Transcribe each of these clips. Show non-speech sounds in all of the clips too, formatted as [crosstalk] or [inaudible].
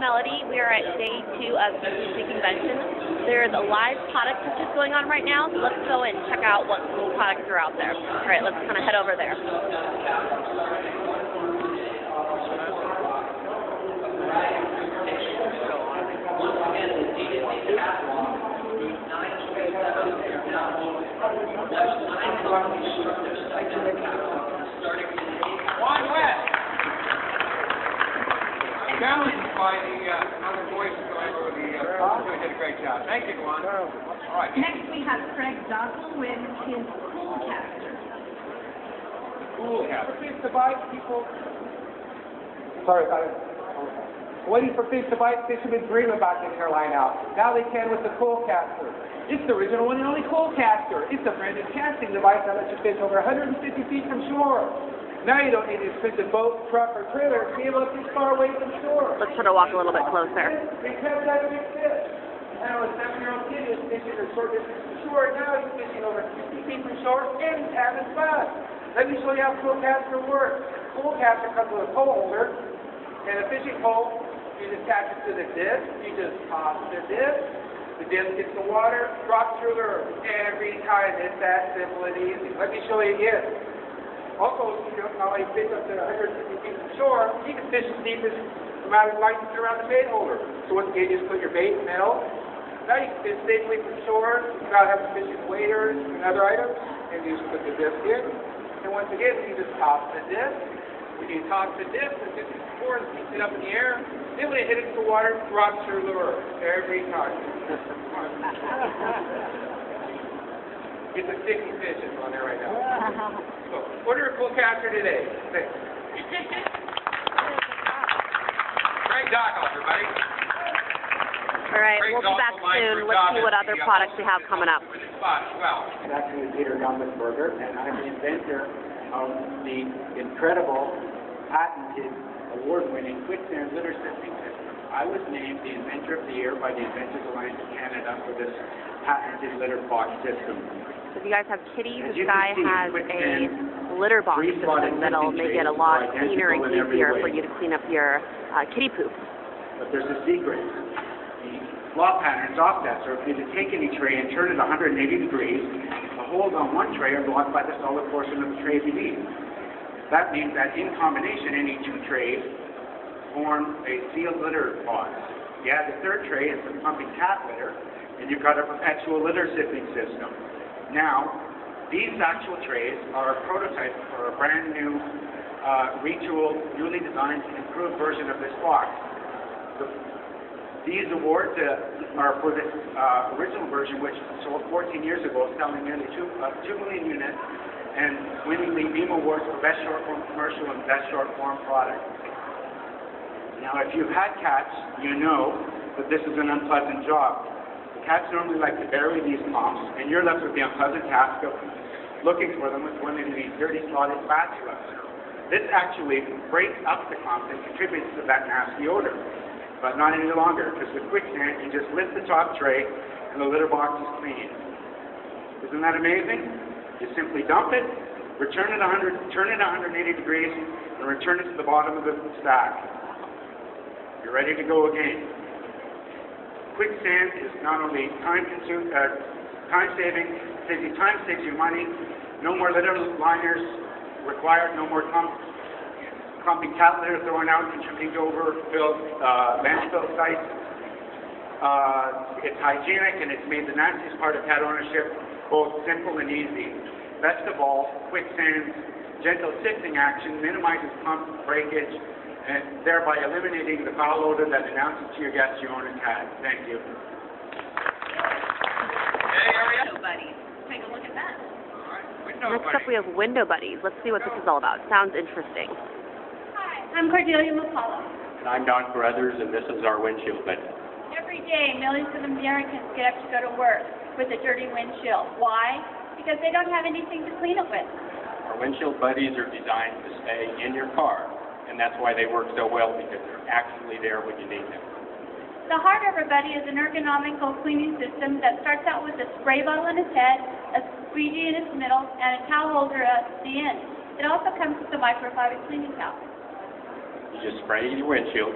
Melodie. We are at day two of the D2C convention. There's a live product pitches going on right now, so let's go and check out what cool products are out there. All right, let's kind of head over there. Challenged by the uh, other voice going over the, uh, you did a great job. Thank you, Juan. All right. Next, we have Craig Dossel with his Cool Caster. Cool, yeah. for Feast people. Sorry about it. Waiting for Feast to Bite, fishermen dream about getting their line out. Now they can with the Cool Caster. It's the original one and only Cool Caster. It's a branded casting device that lets you fish over 150 feet from shore. Now you don't need an expensive boat, truck, or trailer to be able to fish far away from shore. Let's try to walk a little bit closer. Because that big fish. Now a seven-year-old kid is fishing a short distance from shore. Now he's fishing over 50 feet from shore and he's having fun. Let me show you how Cool Caster works. Cool Caster comes with a pole holder and a fishing pole. You just attach it to the disc. You just toss the disc. The disc hits the water, drops your lure. Every time it's that simple and easy. Let me show you again. Also, you know how I fish up to 150 feet from shore, you can fish as deep as amount of you around the bait holder. So once again, you just put your bait in the middle. Now you can fish safely from shore without having to fish with waders and other items. And you just put the disc in. And once again, you just toss the disc. When you toss the disc, the disc is forward, keeps it up in the air. Then when it hits the water, drops your lure every time. [laughs] It's a sticky fish that's on there right now. [laughs] So, order a cool caster today. Thanks. Great job, everybody. All right, Craig's we'll be back soon. Let's see what other uh, products we have coming up. For the spot well. I'm Peter Gumbelsberger, and I'm the inventor of the incredible, patented, award-winning Quicksand litter sifting system. I was named the Inventor of the Year by the Inventors Alliance of Canada for this patented litter box system. So if you guys have kitties, As this guy see, has a litter box system that'll make it a lot cleaner and identical in every easier for you to clean up your uh, kitty poop. But there's a secret. The slot pattern's offset, so if you to take any tray and turn it 180 degrees, the holes on one tray are blocked by the solid portion of the tray beneath. That means that in combination, any two trays form a sealed litter box. You add the third tray and some pumping cat litter, and you've got a perpetual litter sifting system. Now, these actual trays are a prototype for a brand new, uh, retooled, newly designed, improved version of this box. The, these awards uh, are for this uh, original version, which sold 14 years ago, selling nearly 2, uh, 2 million units, and winning the Beam Awards for Best Short Form Commercial and Best Short Form Product. Now, if you've had cats, you know that this is an unpleasant job. The cats normally like to bury these pumps, and you're left with the unpleasant task of looking for them with one of these dirty slotted spatulas. This actually breaks up the clump and contributes to that nasty odor. But not any longer, because with quicksand, you just lift the top tray, and the litter box is clean. Isn't that amazing? You simply dump it, return it 100, turn it 180 degrees, and return it to the bottom of the stack. You're ready to go again. Quicksand is not only time consum uh, time saving, saves you time, saves you money, no more litter liners required, no more clump, clumping cat litter thrown out, contributing to overfilled uh, landfill sites. Uh, it's hygienic and it's made the nastiest part of cat ownership both simple and easy. Best of all, Quicksand's gentle sifting action minimizes pump breakage and thereby eliminating the foul odor that announces to your guests you own a cat. Thank you. Hey, area. Window Buddies. Take a look at that. All right. Window Next up, we have Window Buddies. Let's see what this is all about. Sounds interesting. Hi, I'm Cordelia McCullough. And I'm Don Carruthers, and this is our windshield bed. Every day, millions of Americans get up to go to work with a dirty windshield. Why? Because they don't have anything to clean it with. Our windshield buddies are designed to stay in your car, and that's why they work so well, because they're actually there when you need them. The Heart Everybody is an ergonomical cleaning system that starts out with a spray bottle in its head, a squeegee in its middle, and a towel holder at the end. It also comes with a microfiber cleaning towel. You just spray your windshield,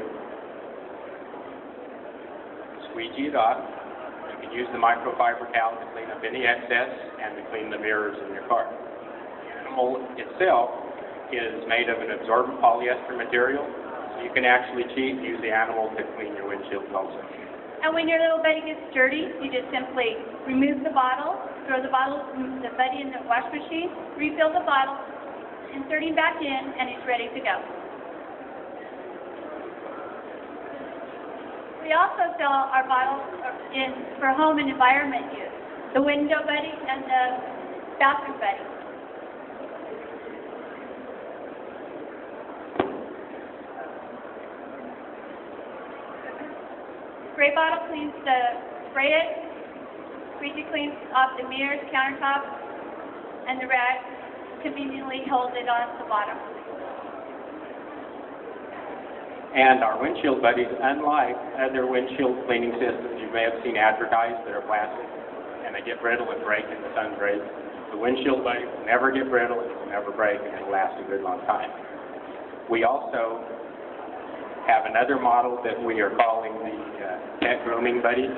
squeegee it off. You can use the microfiber towel to clean up any excess and to clean the mirrors in your car. The animal itself is made of an absorbent polyester material, so you can actually cheat and use the animal to clean your windshield also. And when your little buddy gets dirty, you just simply remove the bottle, throw the bottle, the buddy in the wash machine, refill the bottle, insert him back in, and he's ready to go. We also sell our bottles in for home and environment use. The window buddy and the bathroom buddy. Spray bottle cleans the, spray it, squeegee cleans off the mirrors, countertop, and the rag conveniently holds it on the bottom. And our windshield buddies, unlike other windshield cleaning systems you may have seen advertised that are plastic, and they get brittle and break in the sun rays, the windshield buddy will never get brittle, it will never break, and it will last a good long time. We also have another model that we are calling pet grooming buddy.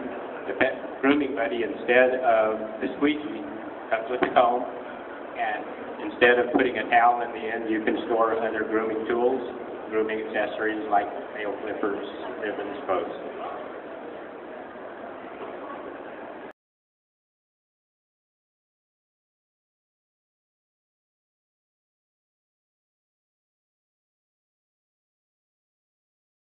The pet grooming buddy, instead of the squeegee, comes with a comb, and instead of putting a towel in the end, you can store other grooming tools, grooming accessories like nail clippers, ribbons, bows.